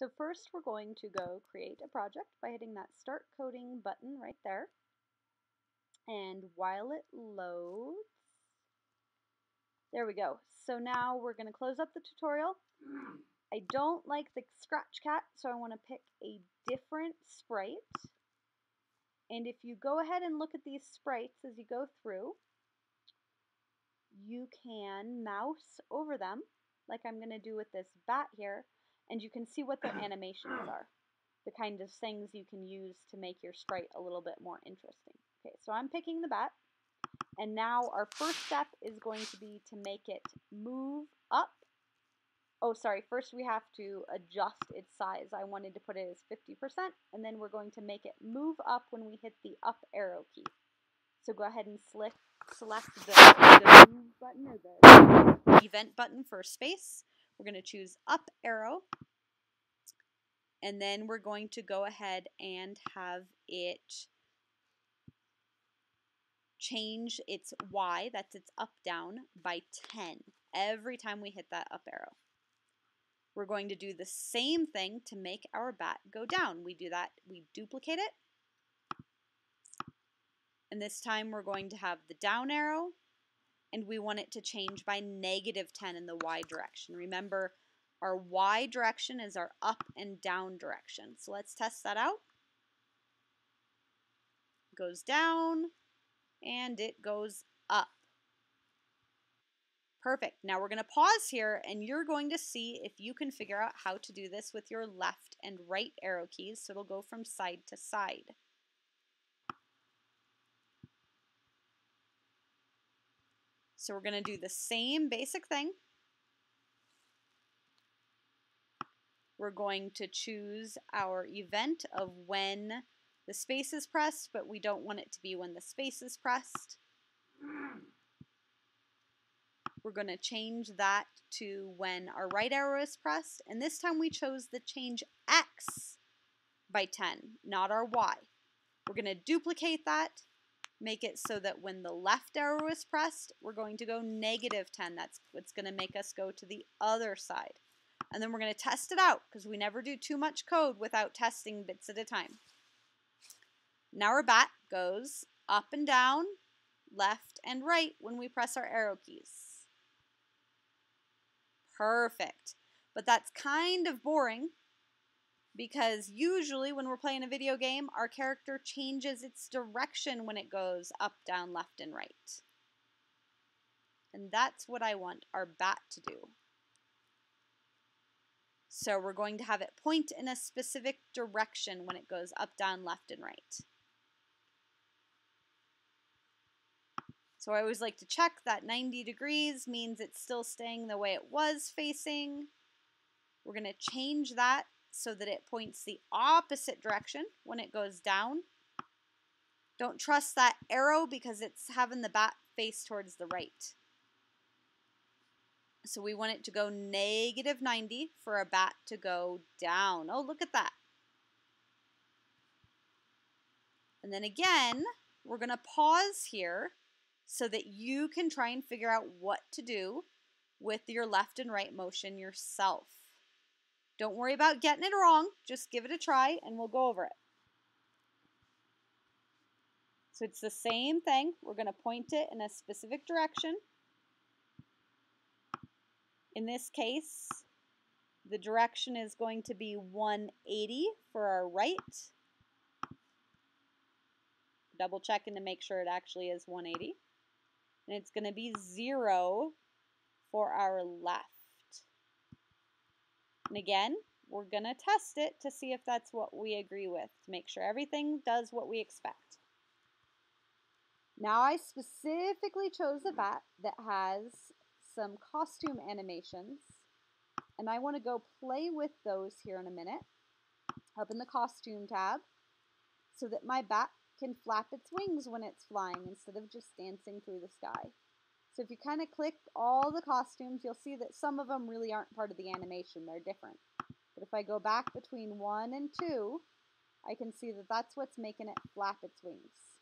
So first we're going to go create a project by hitting that start coding button right there. And while it loads, there we go. So now we're going to close up the tutorial. I don't like the scratch cat, so I want to pick a different sprite. And if you go ahead and look at these sprites as you go through, you can mouse over them, like I'm going to do with this bat here, and you can see what their animations are. The kind of things you can use to make your sprite a little bit more interesting. Okay, so I'm picking the bat. And now our first step is going to be to make it move up. Oh, sorry, first we have to adjust its size. I wanted to put it as 50%, and then we're going to make it move up when we hit the up arrow key. So go ahead and select, select the, the move button or the event button for space. We're going to choose up arrow. And then we're going to go ahead and have it change its Y, that's its up down, by 10 every time we hit that up arrow. We're going to do the same thing to make our bat go down. We do that, we duplicate it, and this time we're going to have the down arrow, and we want it to change by negative 10 in the y direction. Remember, our y direction is our up and down direction. So let's test that out. It goes down, and it goes up. Perfect. Now we're going to pause here, and you're going to see if you can figure out how to do this with your left and right arrow keys, so it'll go from side to side. So we're going to do the same basic thing. We're going to choose our event of when the space is pressed, but we don't want it to be when the space is pressed. We're going to change that to when our right arrow is pressed, and this time we chose the change X by 10, not our Y. We're going to duplicate that make it so that when the left arrow is pressed, we're going to go negative 10. That's what's going to make us go to the other side. And then we're going to test it out because we never do too much code without testing bits at a time. Now our bat goes up and down, left and right when we press our arrow keys. Perfect. But that's kind of boring because usually when we're playing a video game, our character changes its direction when it goes up, down, left, and right. And that's what I want our bat to do. So we're going to have it point in a specific direction when it goes up, down, left, and right. So I always like to check that 90 degrees means it's still staying the way it was facing. We're going to change that so that it points the opposite direction when it goes down. Don't trust that arrow because it's having the bat face towards the right. So we want it to go negative 90 for a bat to go down. Oh, look at that. And then again, we're going to pause here so that you can try and figure out what to do with your left and right motion yourself. Don't worry about getting it wrong. Just give it a try and we'll go over it. So it's the same thing. We're going to point it in a specific direction. In this case, the direction is going to be 180 for our right. Double checking to make sure it actually is 180. And it's going to be 0 for our left. And again, we're going to test it to see if that's what we agree with, to make sure everything does what we expect. Now I specifically chose a bat that has some costume animations, and I want to go play with those here in a minute, up in the costume tab, so that my bat can flap its wings when it's flying instead of just dancing through the sky. So if you kind of click all the costumes, you'll see that some of them really aren't part of the animation. They're different. But if I go back between 1 and 2, I can see that that's what's making it flap its wings.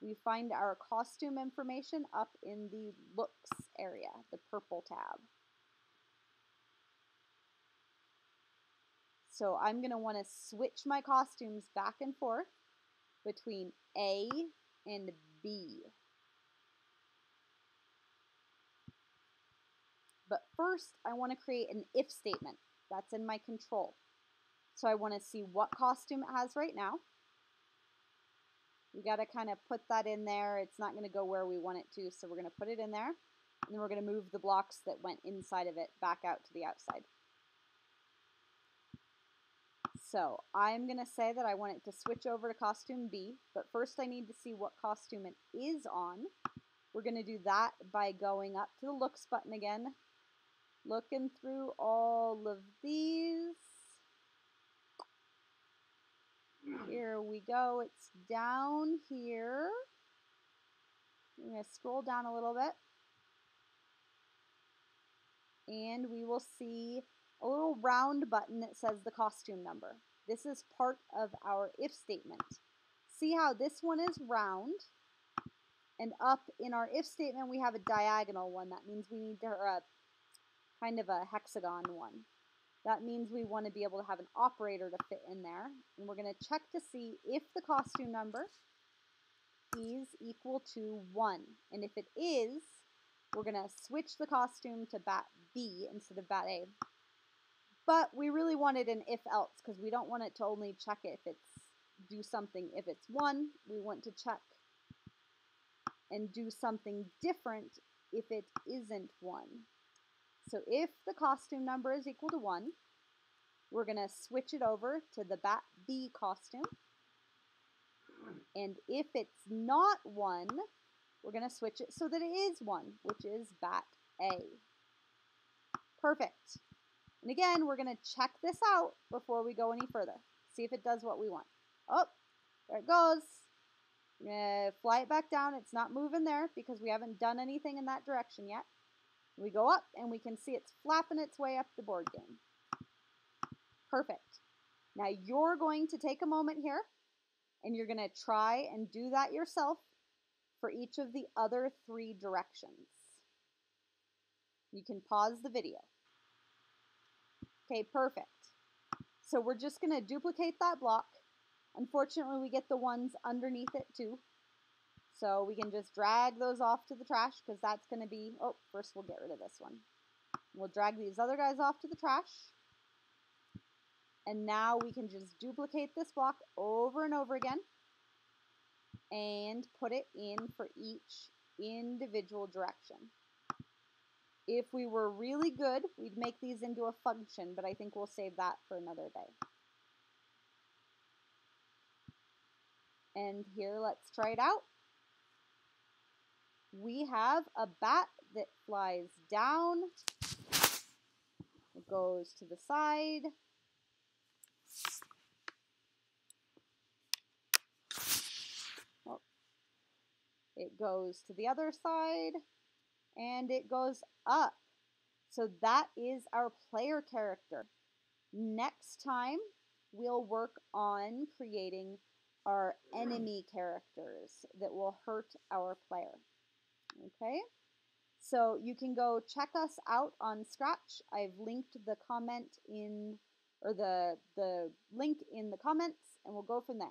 We find our costume information up in the looks area, the purple tab. So I'm going to want to switch my costumes back and forth between A and B. But first, I want to create an if statement. That's in my control. So I want to see what costume it has right now. We got to kind of put that in there. It's not going to go where we want it to, so we're going to put it in there. And then we're going to move the blocks that went inside of it back out to the outside. So I'm going to say that I want it to switch over to costume B, but first I need to see what costume it is on. We're going to do that by going up to the looks button again, looking through all of these. Here we go. It's down here. I'm going to scroll down a little bit. And we will see a little round button that says the costume number. This is part of our if statement. See how this one is round? And up in our if statement, we have a diagonal one. That means we need to, uh, kind of a hexagon one. That means we want to be able to have an operator to fit in there. And we're going to check to see if the costume number is equal to 1. And if it is, we're going to switch the costume to bat B instead of bat A. But we really wanted an if else because we don't want it to only check if it's do something if it's 1. We want to check and do something different if it isn't 1. So if the costume number is equal to 1, we're going to switch it over to the bat B costume. And if it's not 1, we're going to switch it so that it is 1, which is bat A. Perfect. And again, we're going to check this out before we go any further. See if it does what we want. Oh, there it goes. Going to fly it back down. It's not moving there because we haven't done anything in that direction yet. We go up and we can see it's flapping its way up the board game. Perfect. Now you're going to take a moment here and you're going to try and do that yourself for each of the other three directions. You can pause the video. Okay, perfect. So we're just going to duplicate that block. Unfortunately, we get the ones underneath it too. So we can just drag those off to the trash because that's going to be, oh, first we'll get rid of this one. We'll drag these other guys off to the trash. And now we can just duplicate this block over and over again and put it in for each individual direction. If we were really good, we'd make these into a function, but I think we'll save that for another day. And here, let's try it out we have a bat that flies down. It goes to the side. Oh. It goes to the other side. And it goes up. So that is our player character. Next time, we'll work on creating our enemy characters that will hurt our player. Okay, so you can go check us out on Scratch. I've linked the comment in, or the, the link in the comments, and we'll go from there.